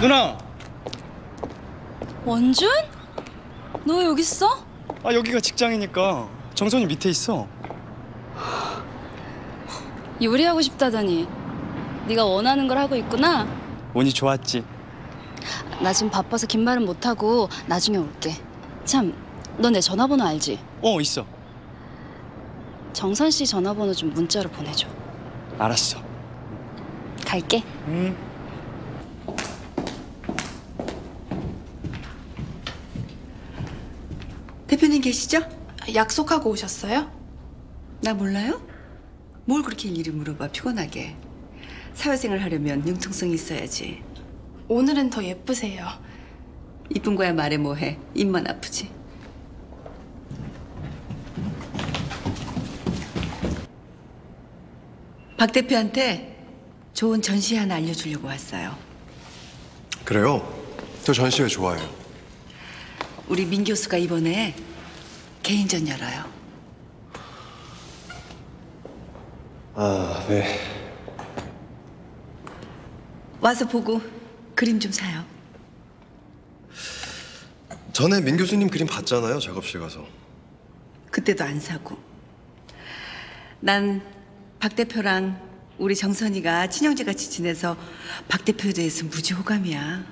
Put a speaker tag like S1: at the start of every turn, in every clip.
S1: 누나,
S2: 원준? 너왜 여기 있어?
S1: 아 여기가 직장이니까 정선이 밑에 있어.
S2: 요리하고 싶다더니 네가 원하는 걸 하고 있구나.
S1: 운이 좋았지.
S2: 나 지금 바빠서 긴 말은 못 하고 나중에 올게. 참, 너 내 전화번호 알지?
S1: 어 있어.
S2: 정선 씨 전화번호 좀 문자로 보내줘.
S1: 알았어.
S2: 갈게.
S1: 음.
S3: 대표님 계시죠?
S4: 약속하고 오셨어요?
S3: 나 몰라요? 뭘 그렇게 일일이 물어봐 피곤하게 사회생활 하려면 융통성이 있어야지
S4: 오늘은 더 예쁘세요.
S3: 이쁜 거야 말해 뭐해 입만 아프지 박 대표한테 좋은 전시 하나 알려주려고 왔어요
S5: 그래요? 저 전시회 좋아해요.
S3: 우리 민 교수가 이번에 개인전 열어요
S5: 아, 네.
S3: 와서 보고 그림 좀 사요
S5: 전에 민 교수님 그림 봤잖아요, 작업실 가서.
S3: 그때도 안 사고. 난 박 대표랑 우리 정선이가 친형제 같이 지내서 박 대표에 대해서 무지 호감이야.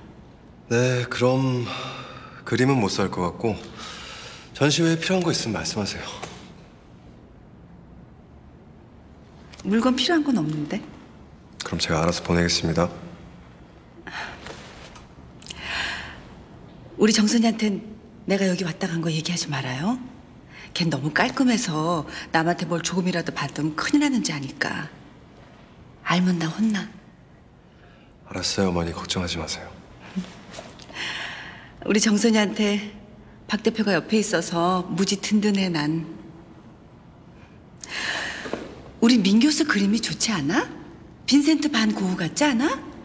S5: 네, 그럼 그림은 못 살 것 같고 전시회에 필요한 거 있으면 말씀하세요.
S3: 물건 필요한 건 없는데.
S5: 그럼 제가 알아서 보내겠습니다.
S3: 우리 정선이한텐 내가 여기 왔다 간 거 얘기하지 말아요. 걘 너무 깔끔해서 남한테 뭘 조금이라도 받으면 큰일 나는지 아니까. 알면 나 혼나.
S5: 알았어요, 어머니 걱정하지 마세요.
S3: 우리 정선이한테 박 대표가 옆에 있어서 무지 든든해 난. 우리 민 교수 그림이 좋지 않아? 빈센트 반 고흐 같지 않아?